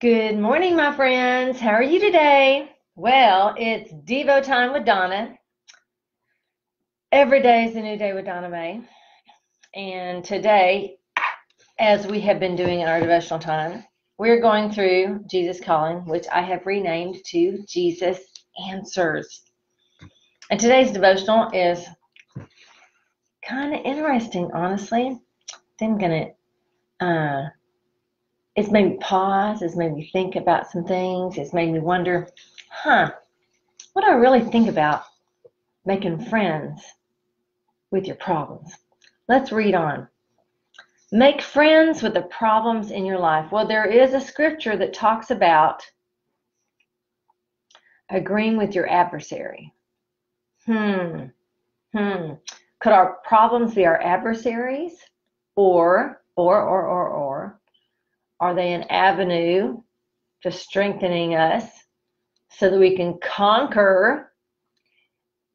Good morning, my friends. How are you today? Well, it's Devo time with Donna. Every day is a new day with Donna Mae. And today, as we have been doing in our devotional time, we're going through Jesus Calling, which I have renamed to Jesus Answers. And today's devotional is kind of interesting, honestly. I'm going to uh, it's made me pause, it's made me think about some things, it's made me wonder, huh, what do I really think about making friends with your problems? Let's read on. Make friends with the problems in your life. Well, there is a scripture that talks about agreeing with your adversary. Hmm. Hmm. Could our problems be our adversaries? Or, or, or, or, or, are they an avenue to strengthening us so that we can conquer,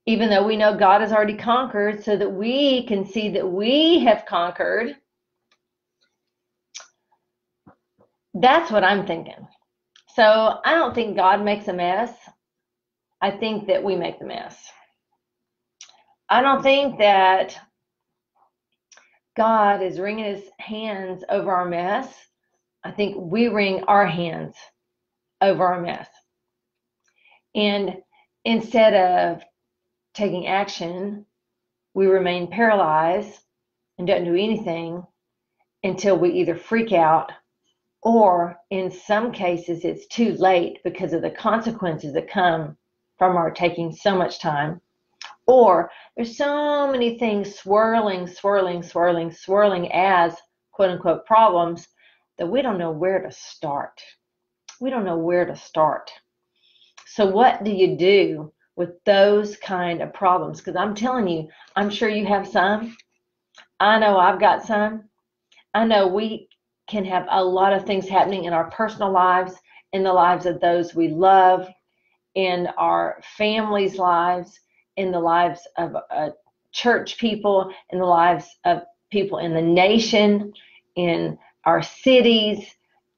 even though we know God has already conquered, so that we can see that we have conquered? That's what I'm thinking. So I don't think God makes a mess. I think that we make the mess. I don't think that God is wringing his hands over our mess. I think we wring our hands over our mess. And instead of taking action, we remain paralyzed and don't do anything until we either freak out or in some cases it's too late because of the consequences that come from our taking so much time or there's so many things swirling swirling swirling swirling as quote unquote problems that we don't know where to start. We don't know where to start. So, what do you do with those kind of problems? Because I'm telling you, I'm sure you have some. I know I've got some. I know we can have a lot of things happening in our personal lives, in the lives of those we love, in our families' lives, in the lives of uh, church people, in the lives of people in the nation, in our cities.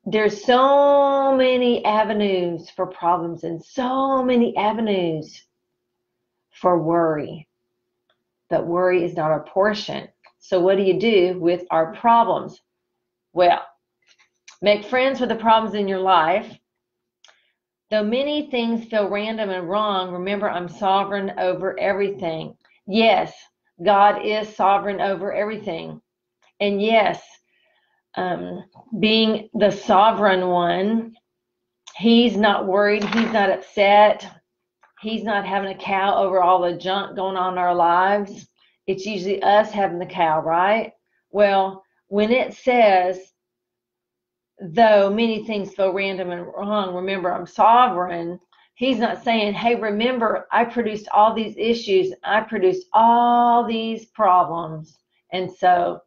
There's so many avenues for problems and so many avenues for worry. But worry is not our portion. So, what do you do with our problems? Well, make friends with the problems in your life. Though many things feel random and wrong, remember I'm sovereign over everything. Yes, God is sovereign over everything. And yes, um, being the sovereign one, he's not worried, he's not upset, he's not having a cow over all the junk going on in our lives. It's usually us having the cow, right? Well, when it says, though many things feel random and wrong, remember I'm sovereign. He's not saying, hey, remember, I produced all these issues, I produced all these problems. And so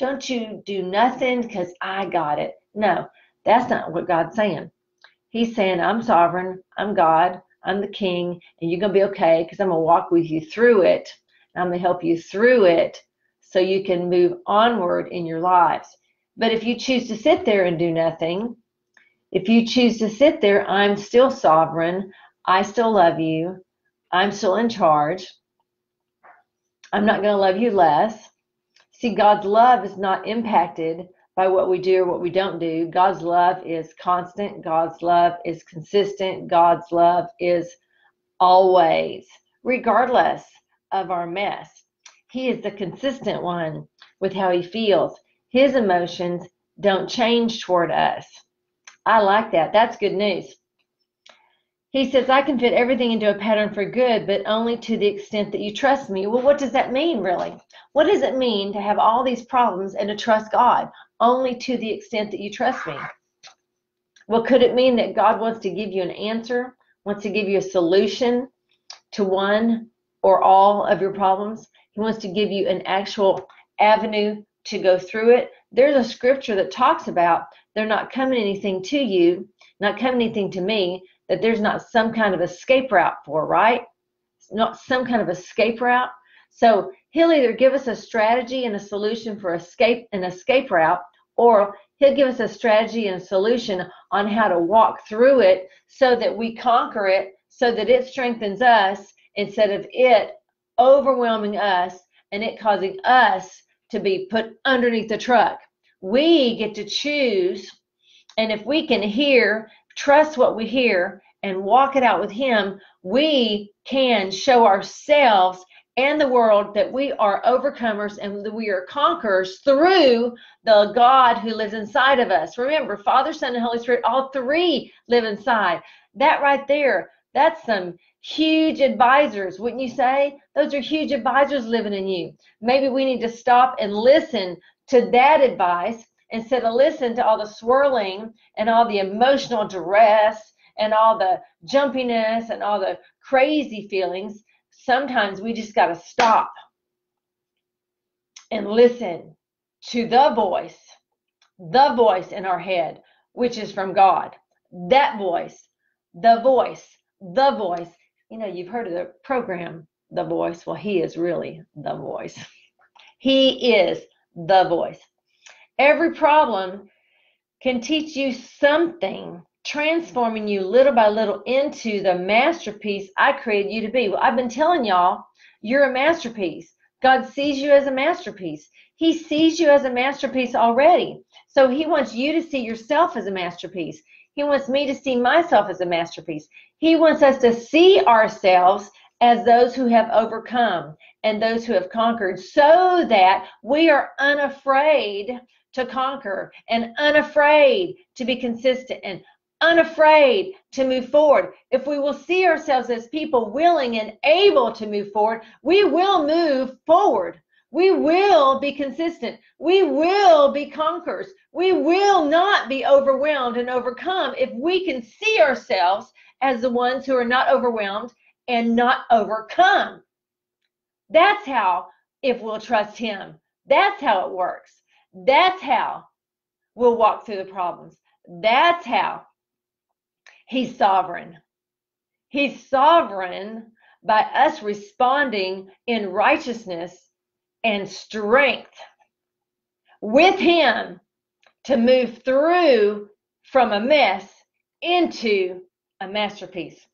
don't you do nothing because I got it. No, that's not what God's saying. He's saying, I'm sovereign, I'm God, I'm the king, and you're going to be okay because I'm going to walk with you through it. I'm going to help you through it so you can move onward in your lives. But if you choose to sit there and do nothing, if you choose to sit there, I'm still sovereign. I still love you. I'm still in charge. I'm not going to love you less. See, God's love is not impacted by what we do or what we don't do. God's love is constant. God's love is consistent. God's love is always, regardless of our mess. He is the consistent one with how he feels. His emotions don't change toward us. I like that. That's good news. He says, I can fit everything into a pattern for good, but only to the extent that you trust me. Well, what does that mean, really? What does it mean to have all these problems and to trust God? Only to the extent that you trust me. Well, could it mean that God wants to give you an answer, wants to give you a solution to one or all of your problems? He wants to give you an actual avenue to go through it. There's a scripture that talks about they're not coming anything to you, not coming anything to me, that there's not some kind of escape route for, right? Not some kind of escape route. So he'll either give us a strategy and a solution for escape an escape route, or He'll give us a strategy and a solution on how to walk through it so that we conquer it, so that it strengthens us instead of it overwhelming us and it causing us to be put underneath the truck. We get to choose, and if we can hear, trust what we hear, and walk it out with Him, we can show ourselves and the world that we are overcomers and that we are conquerors through the God who lives inside of us. Remember, Father, Son, and Holy Spirit, all three live inside. That right there, that's some huge advisors, wouldn't you say? Those are huge advisors living in you. Maybe we need to stop and listen to that advice instead of listen to all the swirling and all the emotional duress and all the jumpiness and all the crazy feelings sometimes we just got to stop and listen to the voice, the voice in our head, which is from God. That voice, the voice, the voice. You know, you've heard of the program, The Voice. Well, he is really the voice. He is the voice. Every problem can teach you something transforming you little by little into the masterpiece I created you to be. Well, I've been telling y'all, you're a masterpiece. God sees you as a masterpiece. He sees you as a masterpiece already. So he wants you to see yourself as a masterpiece. He wants me to see myself as a masterpiece. He wants us to see ourselves as those who have overcome and those who have conquered so that we are unafraid to conquer and unafraid to be consistent and unafraid to move forward. If we will see ourselves as people willing and able to move forward, we will move forward. We will be consistent. We will be conquerors. We will not be overwhelmed and overcome if we can see ourselves as the ones who are not overwhelmed and not overcome. That's how, if we'll trust Him, that's how it works. That's how we'll walk through the problems. That's how He's sovereign. He's sovereign by us responding in righteousness and strength with Him to move through from a mess into a masterpiece.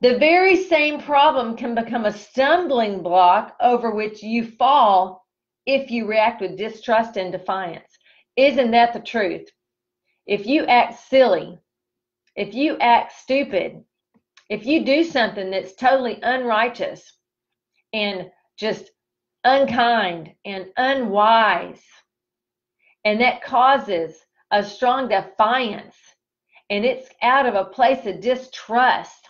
The very same problem can become a stumbling block over which you fall if you react with distrust and defiance. Isn't that the truth? If you act silly, if you act stupid, if you do something that's totally unrighteous and just unkind and unwise, and that causes a strong defiance, and it's out of a place of distrust,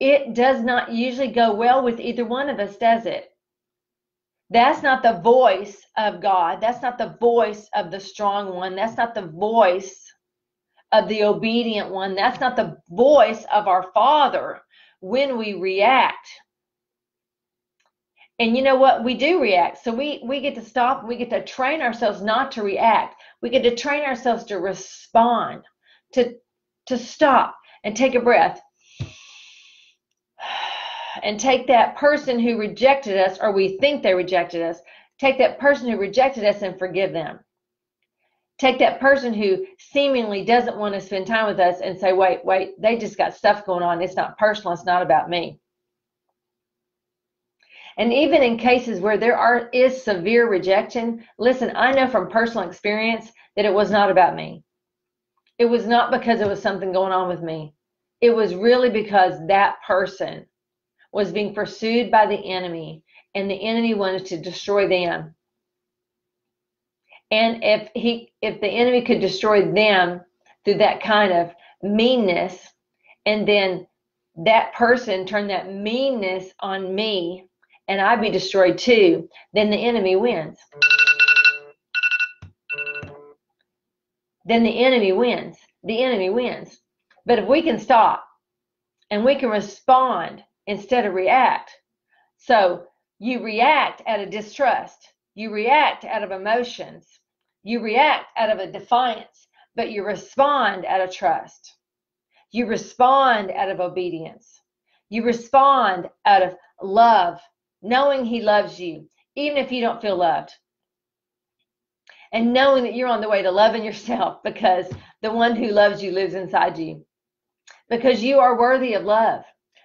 it does not usually go well with either one of us, does it? That's not the voice of God. That's not the voice of the strong one. That's not the voice of the obedient one. That's not the voice of our Father when we react. And you know what? We do react. So we, we get to stop. We get to train ourselves not to react. We get to train ourselves to respond, to, to stop and take a breath. And take that person who rejected us, or we think they rejected us, take that person who rejected us and forgive them take that person who seemingly doesn't want to spend time with us and say, wait, wait, they just got stuff going on. It's not personal. It's not about me. And even in cases where there are is severe rejection, listen, I know from personal experience that it was not about me. It was not because there was something going on with me. It was really because that person was being pursued by the enemy and the enemy wanted to destroy them and if he if the enemy could destroy them through that kind of meanness and then that person turn that meanness on me and I be destroyed too, then the enemy wins. Then the enemy wins. The enemy wins. But if we can stop and we can respond instead of react. So you react out of distrust. You react out of emotions. You react out of a defiance, but you respond out of trust. You respond out of obedience. You respond out of love, knowing He loves you, even if you don't feel loved. and knowing that you're on the way to loving yourself because the one who loves you lives inside you. Because you are worthy of love.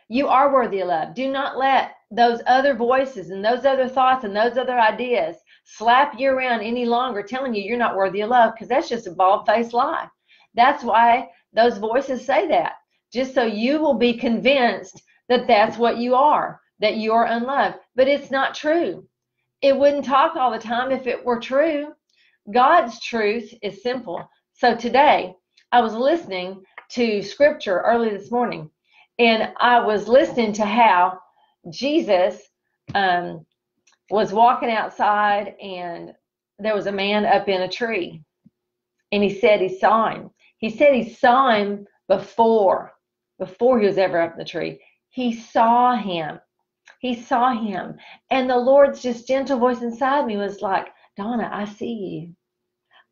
You are worthy of love. Do not let those other voices and those other thoughts and those other ideas slap you around any longer telling you you're not worthy of love because that's just a bald faced lie. That's why those voices say that, just so you will be convinced that that's what you are, that you are unloved. But it's not true. It wouldn't talk all the time if it were true. God's truth is simple. So today, I was listening to scripture early this morning, and I was listening to how Jesus um, was walking outside, and there was a man up in a tree, and he said he saw him. He said he saw him before, before he was ever up in the tree. He saw him. He saw him. And the Lord's just gentle voice inside me was like, Donna, I see you.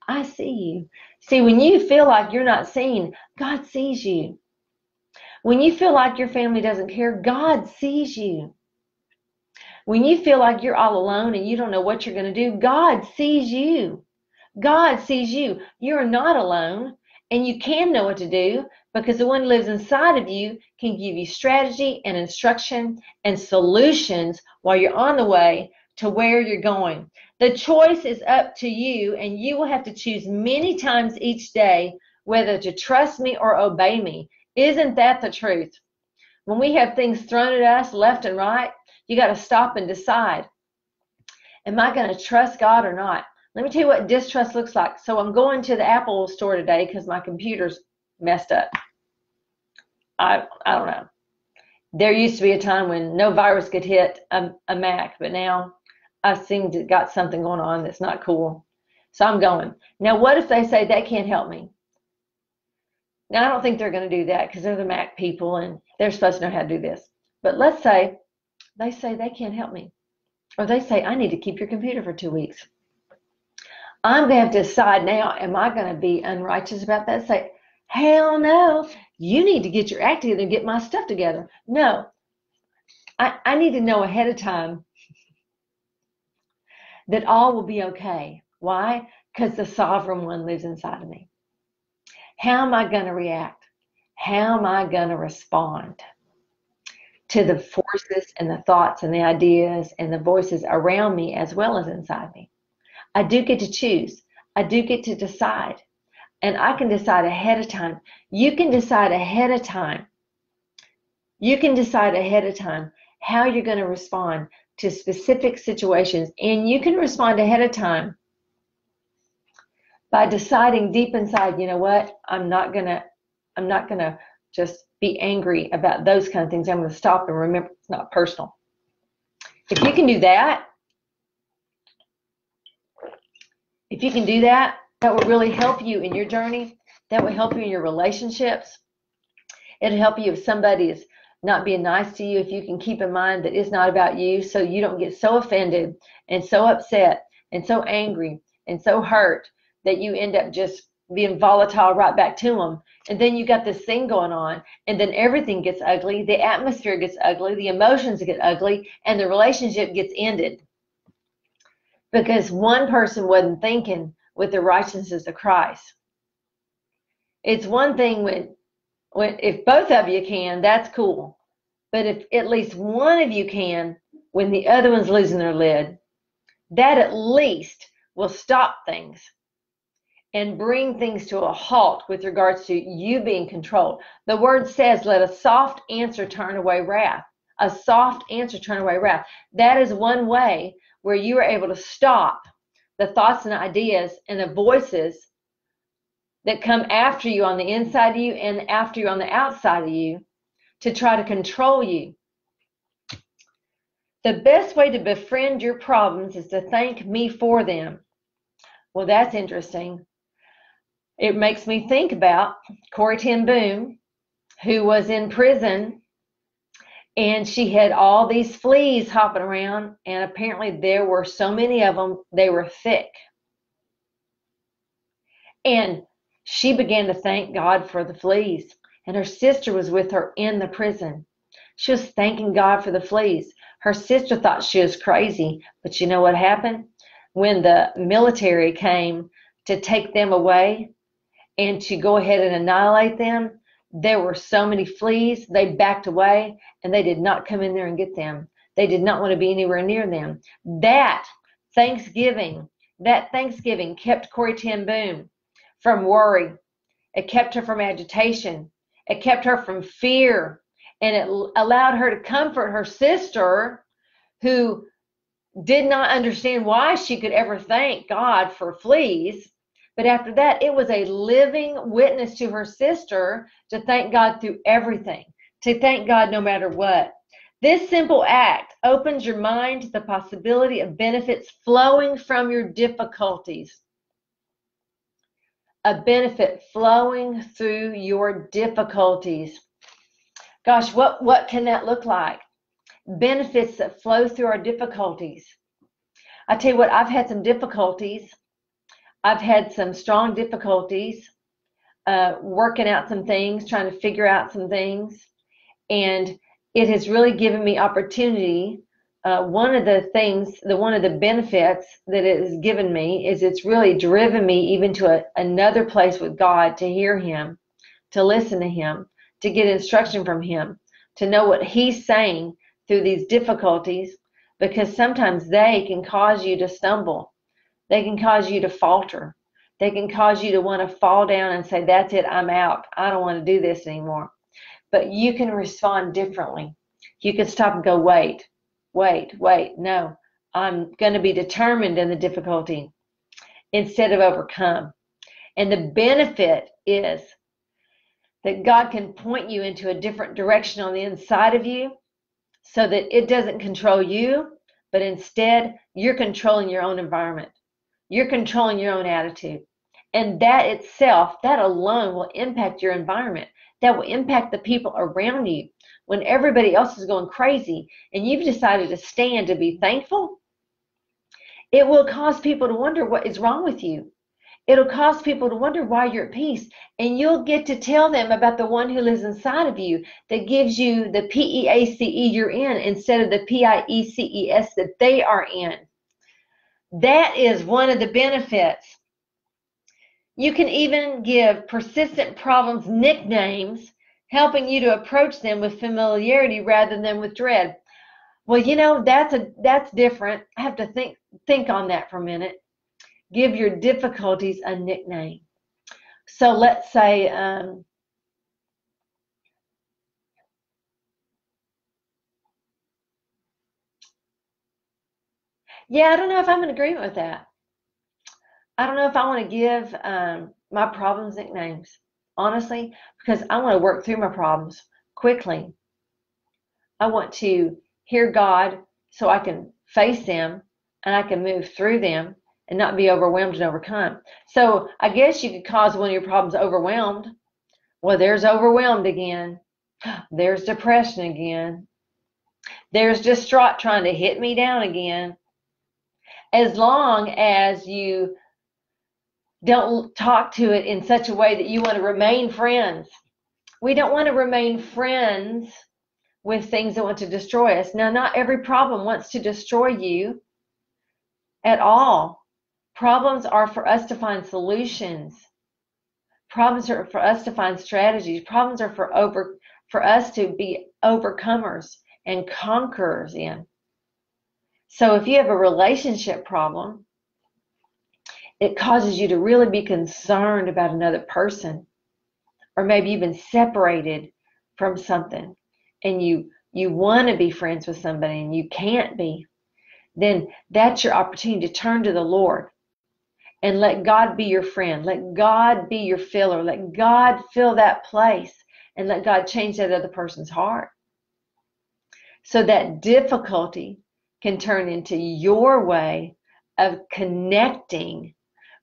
I see you. See, when you feel like you're not seen, God sees you. When you feel like your family doesn't care, God sees you. When you feel like you're all alone and you don't know what you're going to do, God sees you. God sees you. You're not alone and you can know what to do because the one who lives inside of you can give you strategy and instruction and solutions while you're on the way to where you're going. The choice is up to you, and you will have to choose many times each day whether to trust me or obey me. Isn't that the truth? When we have things thrown at us left and right, you got to stop and decide Am I going to trust God or not? Let me tell you what distrust looks like. So I'm going to the Apple store today because my computer's messed up. I I don't know. There used to be a time when no virus could hit a, a Mac, but now I seem to got something going on that's not cool. So I'm going. Now, what if they say they can't help me? Now, I don't think they're going to do that because they're the Mac people and they're supposed to know how to do this. But let's say they say they can't help me, or they say I need to keep your computer for two weeks. I'm going to have to decide now, am I going to be unrighteous about that? Say, hell no, you need to get your act together and get my stuff together. No, I, I need to know ahead of time that all will be okay. Why? Because the sovereign one lives inside of me. How am I going to react? How am I going to respond to the forces and the thoughts and the ideas and the voices around me as well as inside me? I do get to choose. I do get to decide. And I can decide ahead of time. You can decide ahead of time. You can decide ahead of time how you're going to respond to specific situations. And you can respond ahead of time by deciding deep inside, you know what, I'm not to, I'm not to just be angry about those kind of things. I'm to stop and remember it's not personal. If you can do that, if you can do that, that will really help you in your journey. That will help you in your relationships. It'll help you if somebody is not being nice to you, if you can keep in mind that it's not about you, so you don't get so offended and so upset and so angry and so hurt that you end up just being volatile right back to them. And then you got this thing going on, and then everything gets ugly, the atmosphere gets ugly, the emotions get ugly, and the relationship gets ended because one person wasn't thinking with the righteousness of Christ. It's one thing when, when if both of you can, that's cool. But if at least one of you can, when the other one's losing their lid, that at least will stop things and bring things to a halt with regards to you being controlled. The word says, let a soft answer turn away wrath. A soft answer turn away wrath. That is one way where you are able to stop the thoughts and ideas and the voices that come after you on the inside of you and after you on the outside of you to try to control you. The best way to befriend your problems is to thank me for them. Well, that's interesting. It makes me think about Corrie ten Boom, who was in prison and she had all these fleas hopping around and apparently there were so many of them they were thick. And she began to thank god for the fleas and her sister was with her in the prison. She was thanking god for the fleas. Her sister thought she was crazy but you know what happened? When the military came to take them away and to go ahead and annihilate them, there were so many fleas, they backed away and they did not come in there and get them. They did not want to be anywhere near them. That Thanksgiving, that Thanksgiving kept Corrie ten Boom from worry. It kept her from agitation. It kept her from fear. And it allowed her to comfort her sister who did not understand why she could ever thank God for fleas. But after that, it was a living witness to her sister to thank God through everything, to thank God no matter what. This simple act opens your mind to the possibility of benefits flowing from your difficulties. A benefit flowing through your difficulties. Gosh, what, what can that look like? benefits that flow through our difficulties. I tell you what, I've had some difficulties. I've had some strong difficulties uh, working out some things, trying to figure out some things. And it has really given me opportunity. Uh, one of the things, the one of the benefits that it has given me is it's really driven me even to a, another place with God to hear Him, to listen to Him, to get instruction from Him, to know what He's saying through these difficulties because sometimes they can cause you to stumble. They can cause you to falter. They can cause you to want to fall down and say, That's it, I'm out. I don't want to do this anymore. But you can respond differently. You can stop and go, Wait, wait, wait. No, I'm going to be determined in the difficulty instead of overcome. And the benefit is that God can point you into a different direction on the inside of you so that it doesn't control you, but instead you're controlling your own environment. You're controlling your own attitude. And that itself, that alone will impact your environment. That will impact the people around you. When everybody else is going crazy and you've decided to stand to be thankful, it will cause people to wonder what is wrong with you. It'll cause people to wonder why you're at peace. And you'll get to tell them about the one who lives inside of you that gives you the P E A C E you're in instead of the P I E C E S that they are in. That is one of the benefits. You can even give persistent problems nicknames, helping you to approach them with familiarity rather than with dread. Well, you know, that's a that's different. I have to think think on that for a minute give your difficulties a nickname. So let's say, um, yeah, I don't know if I'm in agreement with that. I don't know if I want to give um, my problems nicknames, honestly, because I want to work through my problems quickly. I want to hear God so I can face them and I can move through them and not be overwhelmed and overcome. So I guess you could cause one of your problems overwhelmed. Well, there's overwhelmed again. There's depression again. There's distraught trying to hit me down again. As long as you don't talk to it in such a way that you want to remain friends. We don't want to remain friends with things that want to destroy us. Now, not every problem wants to destroy you at all. Problems are for us to find solutions. Problems are for us to find strategies. Problems are for over for us to be overcomers and conquerors in. So if you have a relationship problem, it causes you to really be concerned about another person or maybe you've been separated from something and you you want to be friends with somebody and you can't be then that's your opportunity to turn to the lord and let God be your friend. Let God be your filler. Let God fill that place and let God change that other person's heart. So that difficulty can turn into your way of connecting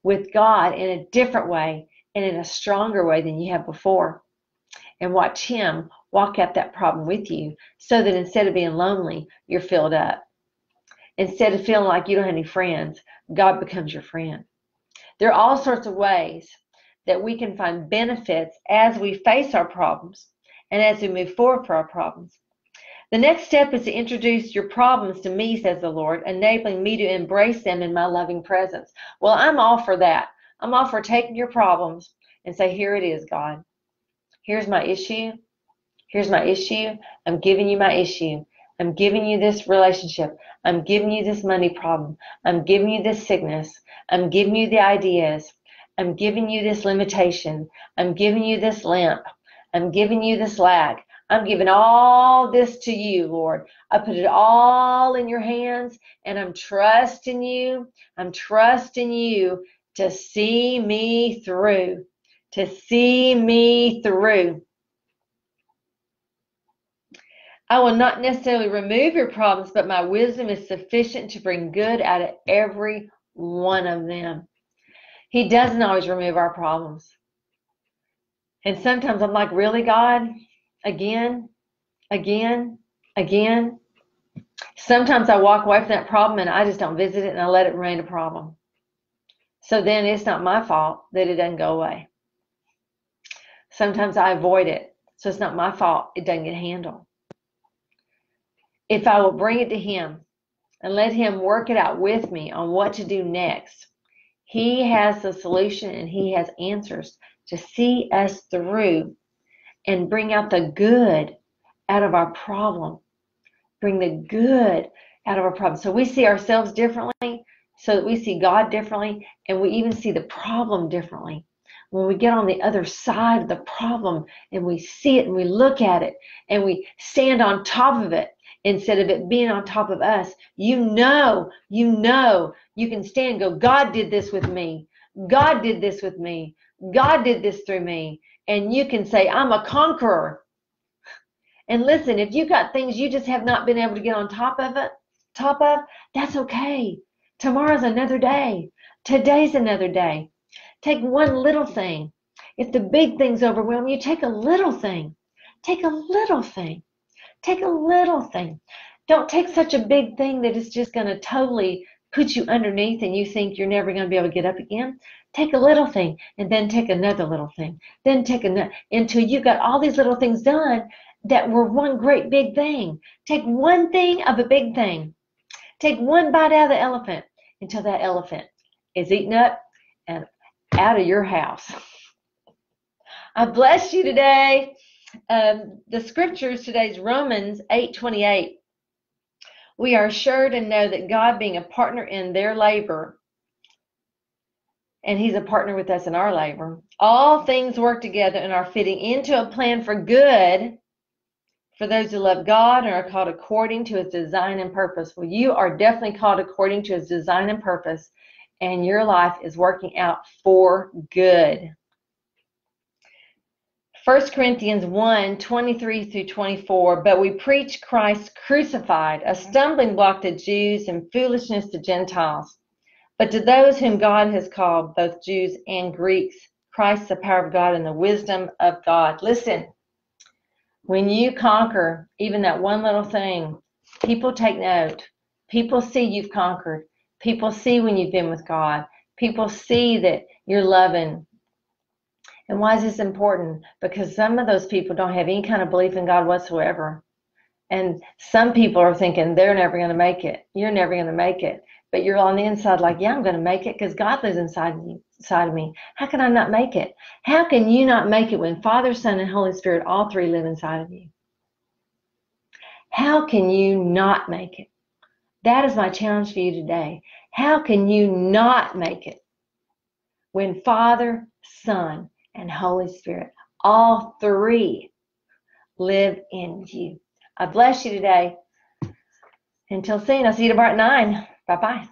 with God in a different way and in a stronger way than you have before. And watch Him walk out that problem with you so that instead of being lonely, you're filled up. Instead of feeling like you don't have any friends, God becomes your friend. There are all sorts of ways that we can find benefits as we face our problems and as we move forward for our problems. The next step is to introduce your problems to me, says the Lord, enabling me to embrace them in my loving presence. Well, I'm all for that. I'm all for taking your problems and say, Here it is, God. Here's my issue. Here's my issue. I'm giving you my issue. I'm giving you this relationship. I'm giving you this money problem. I'm giving you this sickness. I'm giving you the ideas. I'm giving you this limitation. I'm giving you this limp. I'm giving you this lack. I'm giving all this to you, Lord. I put it all in your hands and I'm trusting you. I'm trusting you to see me through, to see me through. I will not necessarily remove your problems, but my wisdom is sufficient to bring good out of every one of them. He doesn't always remove our problems. And sometimes I'm like, really, God? Again? Again? Again? Sometimes I walk away from that problem and I just don't visit it and I let it remain a problem. So then it's not my fault that it doesn't go away. Sometimes I avoid it. So it's not my fault it doesn't get handled if I will bring it to Him and let Him work it out with me on what to do next, He has the solution and He has answers to see us through and bring out the good out of our problem. Bring the good out of our problem. So we see ourselves differently, so that we see God differently, and we even see the problem differently. When we get on the other side of the problem and we see it and we look at it and we stand on top of it instead of it being on top of us. You know, you know, you can stand go, God did this with me. God did this with me. God did this through me. And you can say, I'm a conqueror. And listen, if you've got things you just have not been able to get on top of it, top of, that's okay. Tomorrow's another day. Today's another day. Take one little thing. If the big things overwhelm you, take a little thing. Take a little thing. Take a little thing. Don't take such a big thing that it's just going to totally put you underneath and you think you're never going to be able to get up again. Take a little thing and then take another little thing. Then take another until you got all these little things done that were one great big thing. Take one thing of a big thing. Take one bite out of the elephant until that elephant is eaten up and out of your house. I bless you today um, the scriptures today is Romans 8:28. We are sure to know that God, being a partner in their labor, and He's a partner with us in our labor, all things work together and are fitting into a plan for good for those who love God and are called according to His design and purpose. Well, you are definitely called according to His design and purpose, and your life is working out for good. 1 Corinthians 1 23 through 24. But we preach Christ crucified, a stumbling block to Jews and foolishness to Gentiles. But to those whom God has called, both Jews and Greeks, Christ the power of God and the wisdom of God. Listen, when you conquer even that one little thing, people take note. People see you've conquered. People see when you've been with God. People see that you're loving and why is this important? Because some of those people don't have any kind of belief in God whatsoever. And some people are thinking they're never going to make it. You're never going to make it. But you're on the inside like, yeah, I'm going to make it because God lives inside me, inside of me. How can I not make it? How can you not make it when Father, Son, and Holy Spirit, all three live inside of you? How can you not make it? That is my challenge for you today. How can you not make it when Father, Son, and Holy Spirit. All three live in you. I bless you today. Until soon, I'll see you tomorrow at 9. Bye bye.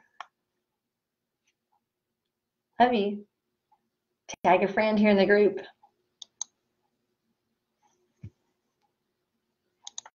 Love you. Tag a friend here in the group.